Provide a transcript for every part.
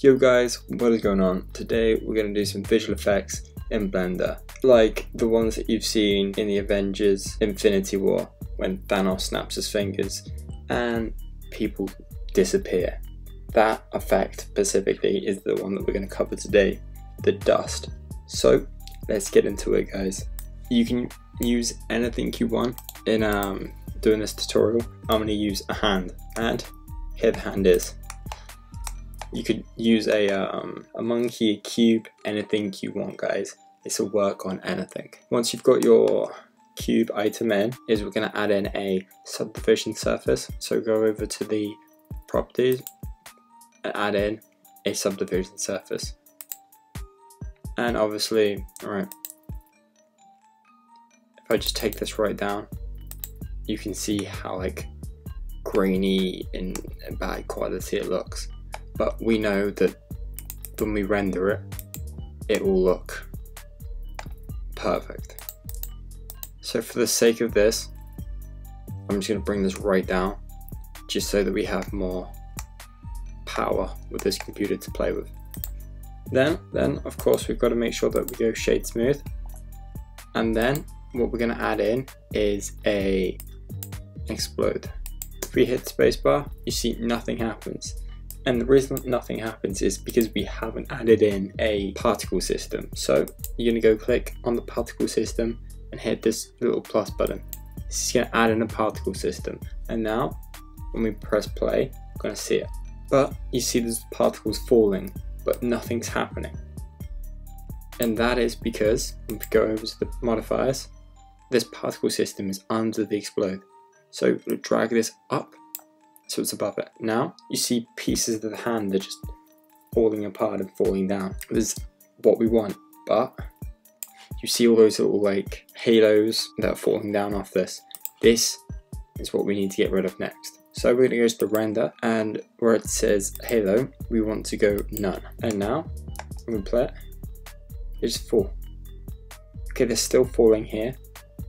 Yo guys, what is going on? Today we're going to do some visual effects in Blender, like the ones that you've seen in the Avengers Infinity War when Thanos snaps his fingers and people disappear. That effect specifically is the one that we're going to cover today, the dust. So let's get into it guys. You can use anything you want in um, doing this tutorial. I'm going to use a hand and here the hand is. You could use a, um, a monkey, a cube, anything you want guys. This will work on anything. Once you've got your cube item in, is we're going to add in a subdivision surface. So go over to the properties and add in a subdivision surface. And obviously, alright, if I just take this right down, you can see how like grainy and bad quality it looks but we know that when we render it, it will look perfect. So for the sake of this, I'm just going to bring this right down, just so that we have more power with this computer to play with. Then, then of course we've got to make sure that we go shade smooth, and then what we're going to add in is a explode. If we hit spacebar, you see nothing happens. And the reason nothing happens is because we haven't added in a particle system. So you're gonna go click on the particle system and hit this little plus button. This is gonna add in a particle system. And now when we press play, we're gonna see it. But you see there's particles falling, but nothing's happening. And that is because, if we go over to the modifiers, this particle system is under the explode. So we'll drag this up so it's above it. Now you see pieces of the hand that are just falling apart and falling down. This is what we want, but you see all those little like halos that are falling down off this. This is what we need to get rid of next. So we're going to go to the render and where it says halo, we want to go none. And now, we play it, it's full. Okay, they're still falling here,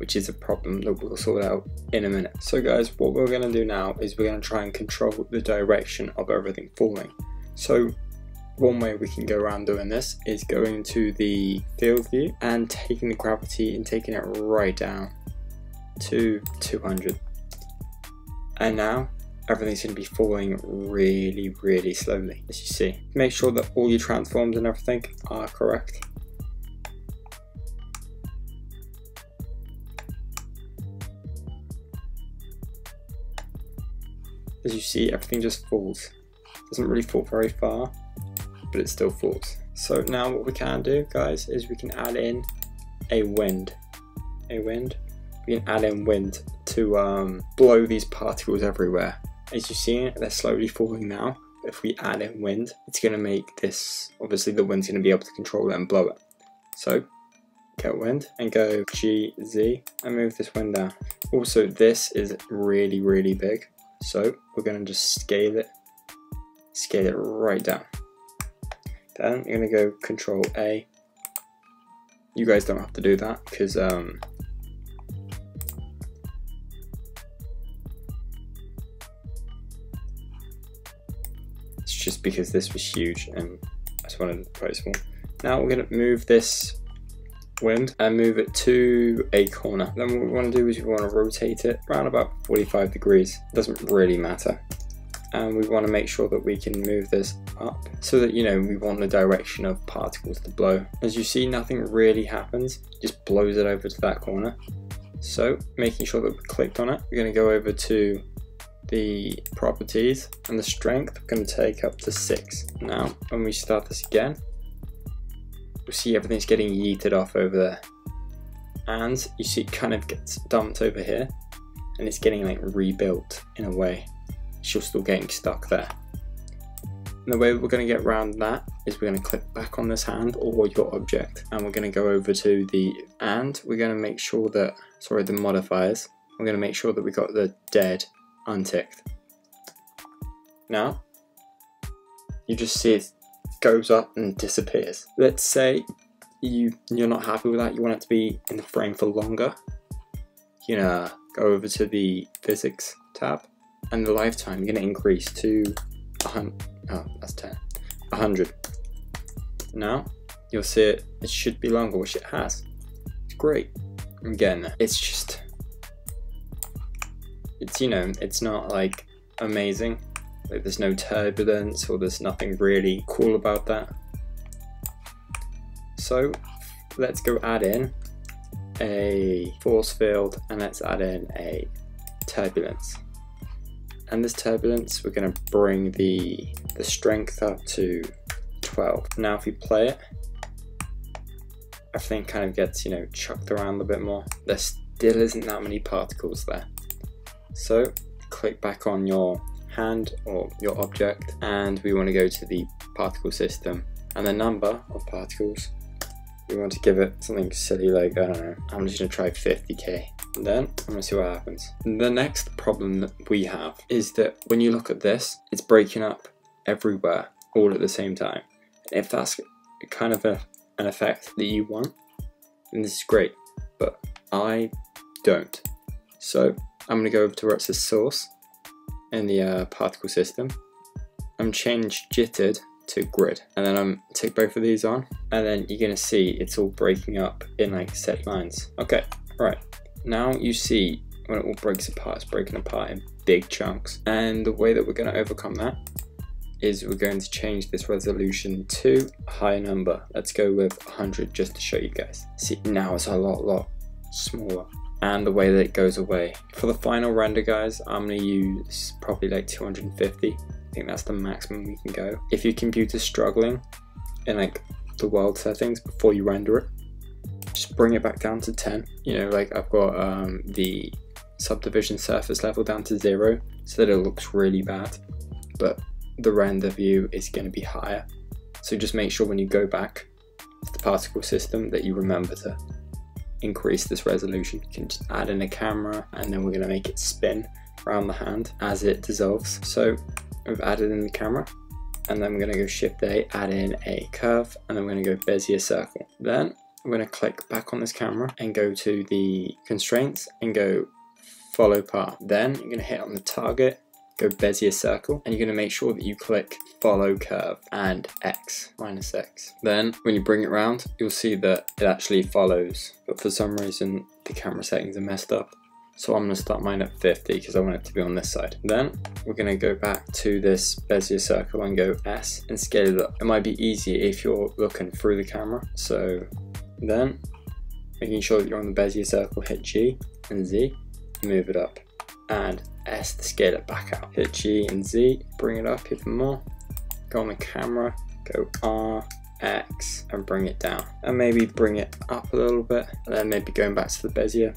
which is a problem that we'll sort out in a minute. So guys, what we're going to do now is we're going to try and control the direction of everything falling. So one way we can go around doing this is going to the field view and taking the gravity and taking it right down to 200. And now everything's going to be falling really, really slowly, as you see. Make sure that all your transforms and everything are correct. As you see everything just falls. Doesn't really fall very far, but it still falls. So now what we can do guys is we can add in a wind. A wind. We can add in wind to um, blow these particles everywhere. As you see they're slowly falling now. If we add in wind, it's going to make this, obviously the wind's going to be able to control it and blow it. So get wind and go GZ and move this wind down. Also this is really really big so we're going to just scale it, scale it right down. Then you're going to go Control A. You guys don't have to do that because um, it's just because this was huge and I just wanted to put it small. Now we're going to move this wind and move it to a corner. Then what we want to do is we want to rotate it around about 45 degrees. Doesn't really matter. And we want to make sure that we can move this up so that, you know, we want the direction of particles to blow. As you see, nothing really happens, just blows it over to that corner. So making sure that we clicked on it, we're going to go over to the properties and the strength, we're going to take up to six. Now, when we start this again, see everything's getting yeeted off over there. And you see it kind of gets dumped over here and it's getting like rebuilt in a way. It's just still getting stuck there. And the way we're going to get around that is we're going to click back on this hand or your object and we're going to go over to the and we're going to make sure that, sorry, the modifiers, we're going to make sure that we got the dead unticked. Now, you just see it goes up and disappears. Let's say you you're not happy with that, you want it to be in the frame for longer. You know, go over to the physics tab and the lifetime you're gonna increase to 100, oh, that's 10. 100. Now, you'll see it, it should be longer, which it has. It's great. Again, it's just, it's, you know, it's not like amazing. Like there's no turbulence or there's nothing really cool about that. So let's go add in a force field and let's add in a turbulence. And this turbulence, we're going to bring the, the strength up to 12. Now if we play it, everything kind of gets, you know, chucked around a bit more. There still isn't that many particles there. So click back on your hand or your object and we want to go to the particle system. And the number of particles we want to give it something silly like I don't know I'm just gonna try 50k and then I'm gonna see what happens. The next problem that we have is that when you look at this it's breaking up everywhere all at the same time. If that's kind of a, an effect that you want then this is great but I don't. So I'm gonna go over to where it says source in the uh, particle system. I'm change jittered to grid and then I'm take both of these on and then you're gonna see it's all breaking up in like set lines. Okay, right. Now you see when it all breaks apart, it's breaking apart in big chunks. And the way that we're gonna overcome that is we're going to change this resolution to a higher number. Let's go with 100 just to show you guys. See, now it's a lot, lot smaller and the way that it goes away. For the final render guys, I'm to use probably like 250. I think that's the maximum we can go. If your computer's struggling in like the world settings before you render it, just bring it back down to 10. You know, like I've got um, the subdivision surface level down to zero so that it looks really bad, but the render view is to be higher. So just make sure when you go back to the particle system that you remember to increase this resolution. You can just add in a camera and then we're going to make it spin around the hand as it dissolves. So we've added in the camera and then we're going to go shift A, add in a curve and then we're going to go Bezier circle. Then I'm going to click back on this camera and go to the constraints and go follow path. Then you're going to hit on the target go Bezier circle and you're going to make sure that you click follow curve and X minus X. Then when you bring it around, you'll see that it actually follows, but for some reason the camera settings are messed up. So I'm going to start mine at 50 because I want it to be on this side. Then we're going to go back to this Bezier circle and go S and scale it up. It might be easier if you're looking through the camera. So then making sure that you're on the Bezier circle, hit G and Z, move it up and S to scale it back out. Hit G and Z, bring it up even more. Go on the camera, go R, X, and bring it down. And maybe bring it up a little bit, and then maybe going back to the Bezier,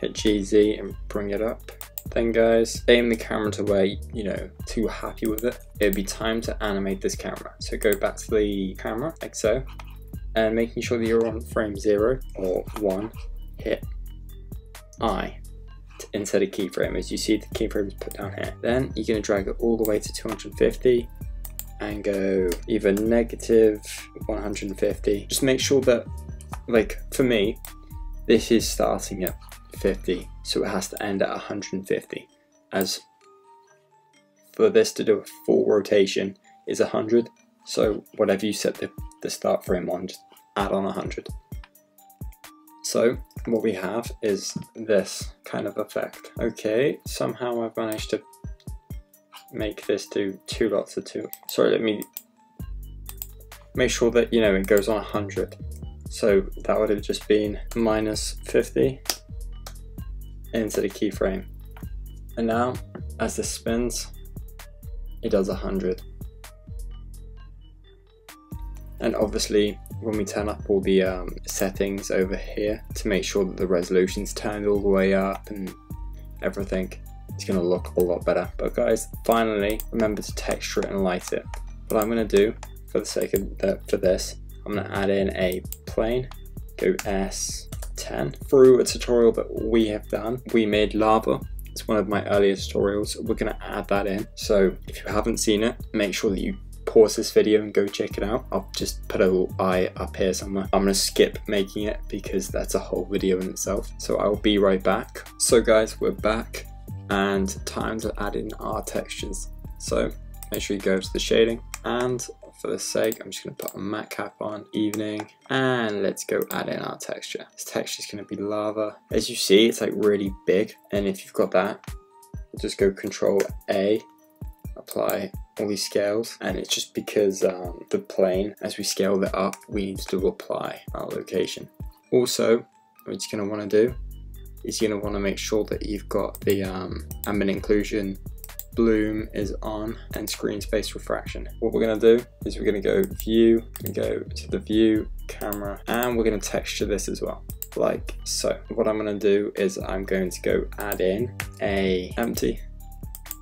hit G, Z, and bring it up. Then guys, aim the camera to where, you know, too happy with it. It'd be time to animate this camera. So go back to the camera, like so, and making sure that you're on frame zero or one, hit I instead of keyframe as you see the keyframe is put down here. Then you're going to drag it all the way to 250 and go either negative 150. Just make sure that, like for me, this is starting at 50, so it has to end at 150. As for this to do a full rotation is 100, so whatever you set the, the start frame on, just add on 100. So what we have is this kind of effect. Okay, somehow I've managed to make this do two lots of two. Sorry, let me make sure that, you know, it goes on 100. So that would have just been minus 50 into the keyframe. And now, as this spins, it does 100. And obviously, when we turn up all the um, settings over here to make sure that the resolution's turned all the way up and everything, it's going to look a lot better. But guys, finally, remember to texture it and light it. What I'm going to do, for the sake of for this, I'm going to add in a plane, go S10. Through a tutorial that we have done, we made lava it's one of my earlier tutorials. We're going to add that in. So if you haven't seen it, make sure that you pause this video and go check it out. I'll just put a little eye up here somewhere. I'm gonna skip making it because that's a whole video in itself. So I'll be right back. So guys, we're back and time to add in our textures. So make sure you go to the shading and for the sake, I'm just going to put a MatCap on, evening, and let's go add in our texture. This texture is going to be lava. As you see, it's like really big, and if you've got that, just go Control A, apply all these scales, and it's just because um, the plane, as we scale that up, we need to apply our location. Also, what you're going to want to do is you're going to want to make sure that you've got the um, ambient occlusion bloom is on and screen space refraction. What we're going to do is we're going to go view, and go to the view, camera, and we're going to texture this as well like so. What I'm going to do is I'm going to go add in a empty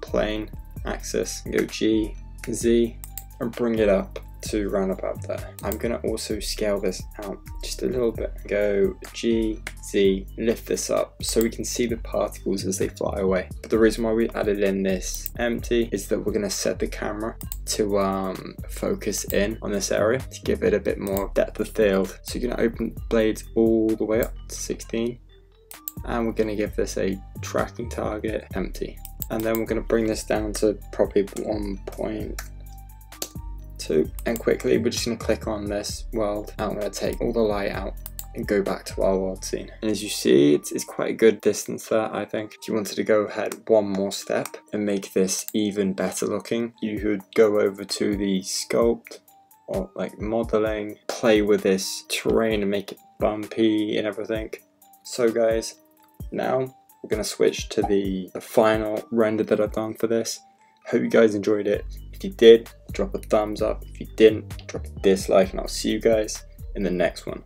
plane axis, go G, Z, and bring it up to round about there. I'm going to also scale this out just a little bit. Go G, Z, lift this up so we can see the particles as they fly away. But the reason why we added in this empty is that we're going to set the camera to um, focus in on this area to give it a bit more depth of field. So you're to open blades all the way up to 16 and we're going to give this a tracking target empty and then we're going to bring this down to probably 1.2 and quickly we're just going to click on this world and I'm going to take all the light out and go back to our world scene. And as you see, it's, it's quite a good distance there, I think. If you wanted to go ahead one more step and make this even better looking, you could go over to the sculpt or like modeling, play with this terrain and make it bumpy and everything. So guys, now we're going to switch to the, the final render that I've done for this. Hope you guys enjoyed it. If you did, drop a thumbs up. If you didn't, drop a dislike and I'll see you guys in the next one.